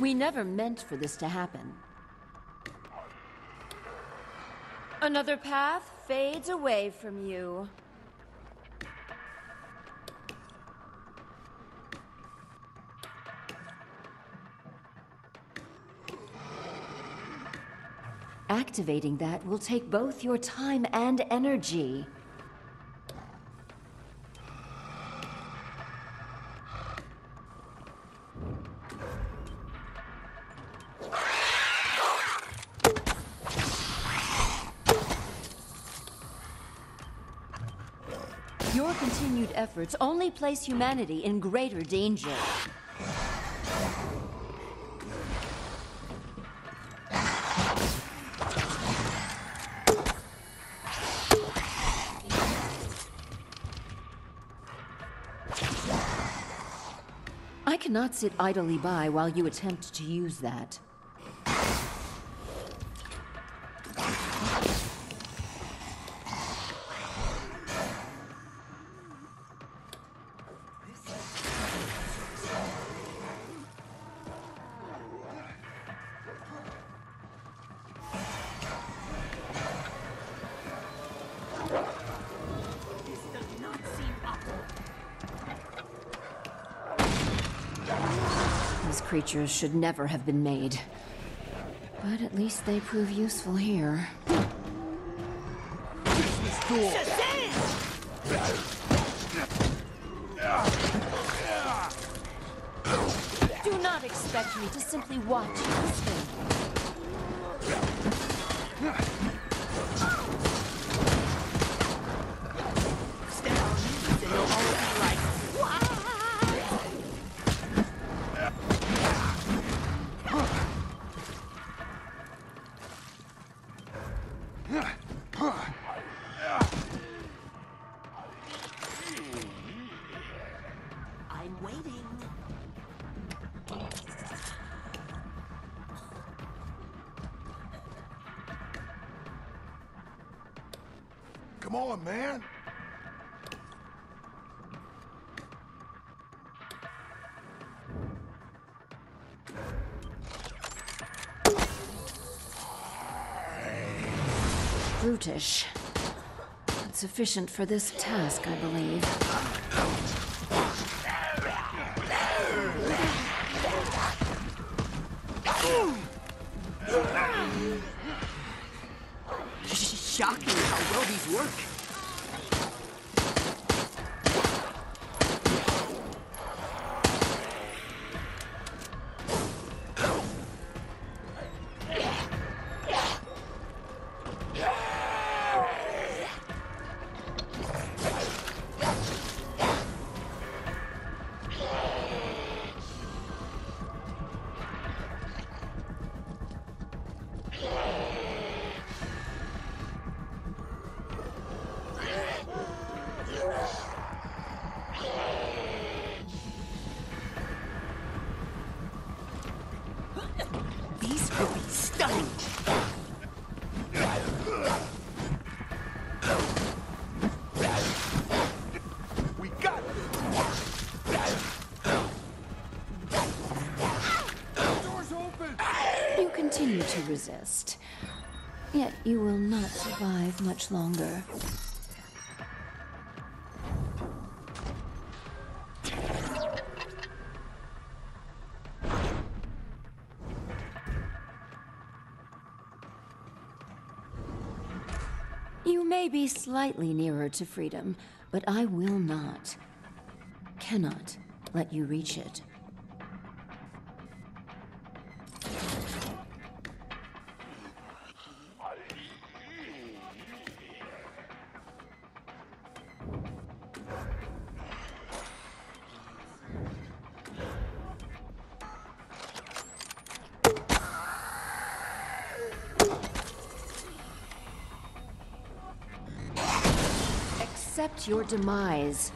We never meant for this to happen. Another path fades away from you. Activating that will take both your time and energy. Continued efforts only place humanity in greater danger. I cannot sit idly by while you attempt to use that. Creatures should never have been made. But at least they prove useful here. Do not expect me to simply watch. Waiting. Come on, man. Brutish. But sufficient for this task, I believe. Shocking how well these work. Resist. Yet you will not survive much longer. You may be slightly nearer to freedom, but I will not, cannot let you reach it. accept your demise.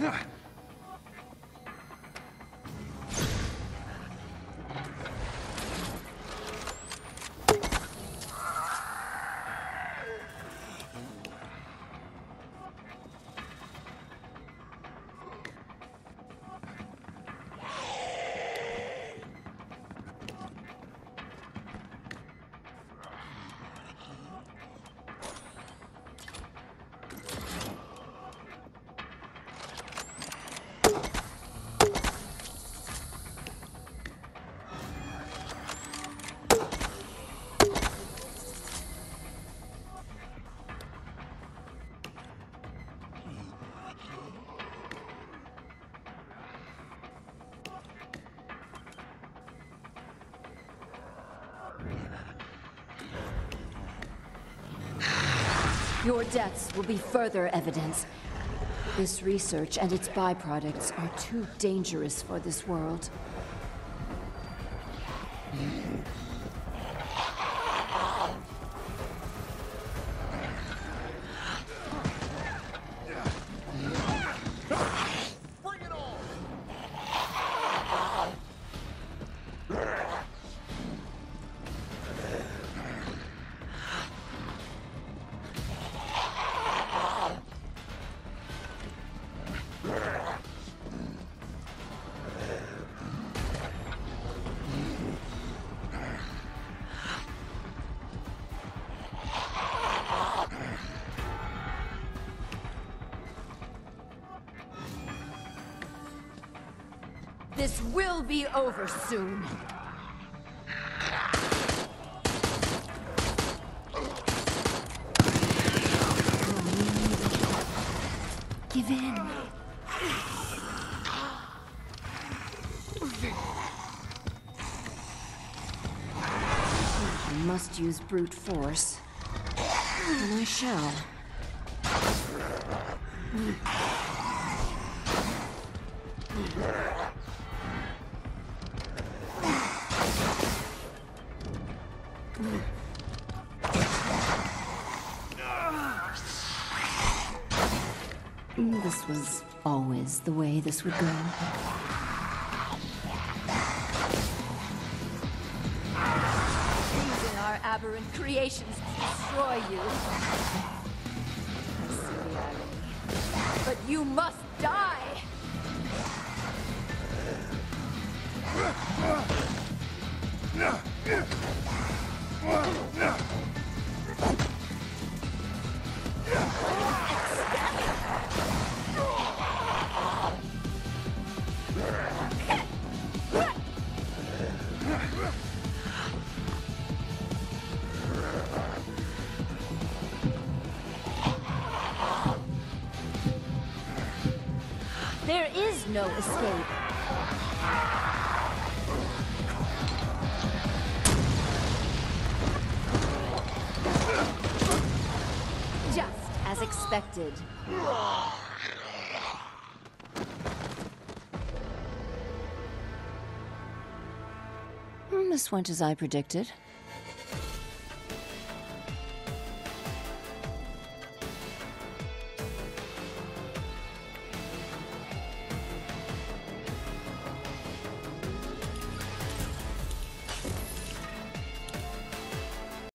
Yeah. Your deaths will be further evidence. This research and its byproducts are too dangerous for this world. This will be over soon. Give in. I must use brute force. And I shall. This was always the way this would go. Using our aberrant creations to destroy you. But you must die! No escape. Just as expected. This went as I predicted.